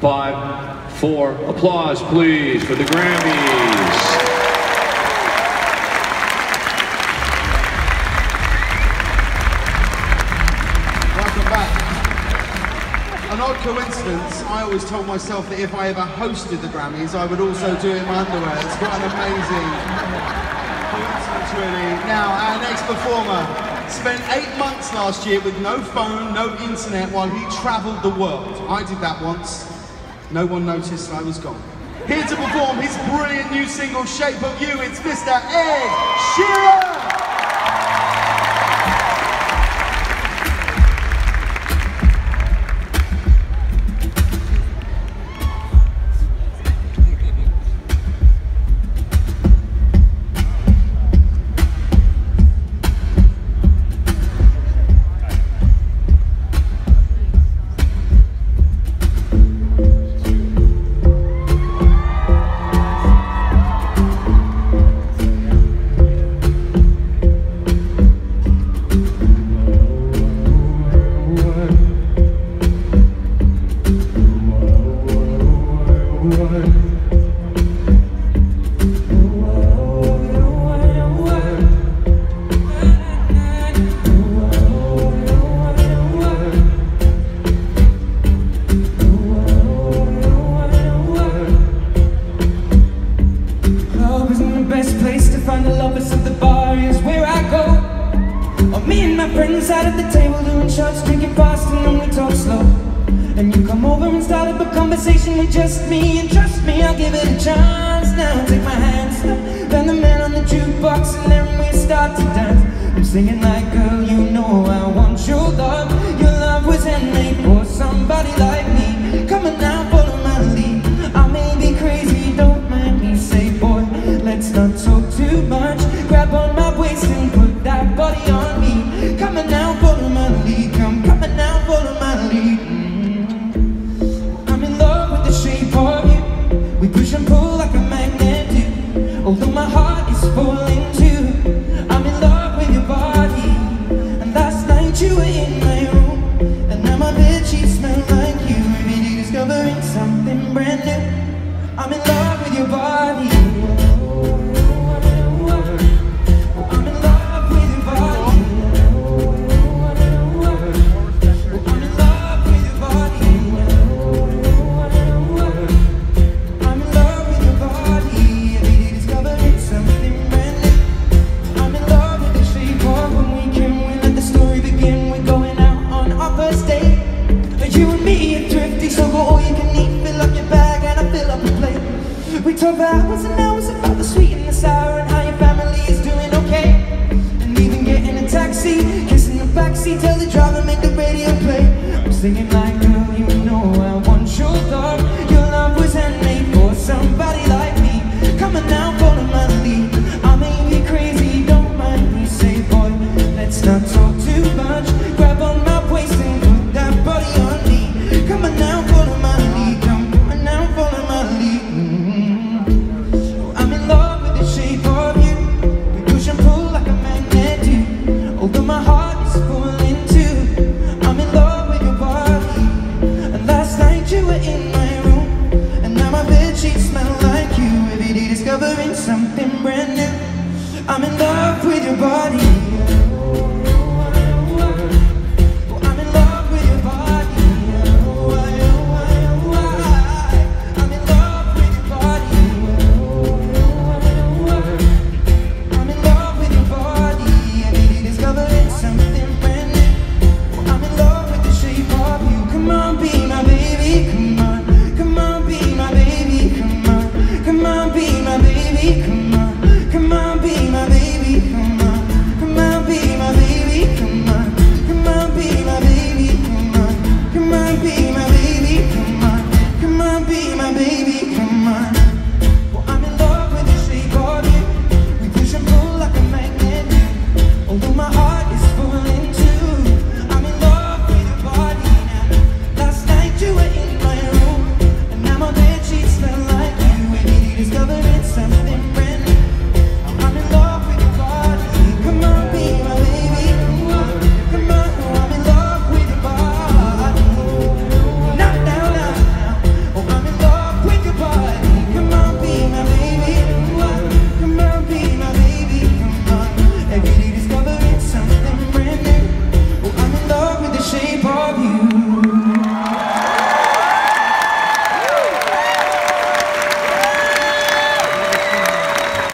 five, four. Applause, please, for the Grammys. Welcome back. An odd coincidence, I always told myself that if I ever hosted the Grammys, I would also do it in my underwear. It's quite an amazing coincidence, really. Now, our next performer spent eight months last year with no phone, no internet while he travelled the world. I did that once. No one noticed I was gone. Here to perform his brilliant new single, Shape of You, it's Mr. Ed Sheeran! Friends sat at the table doing shots, drinking fast, and then we talk slow. And you come over and start up a conversation with just me, and trust me, I'll give it a chance. Now take my hand, stop, Van the Man on the jukebox, and then we start to dance. I'm singing my heart is falling too. I'm in love with your body. And last night you were in my room. And now my bed sheets smell like you. Discovering something brand new. I'm in love We talk for hours and hours about the sweet and the sour and how your family is doing okay. And even getting a taxi, kissing the backseat, tell the driver make the radio play. I'm singing I'm in love with your body.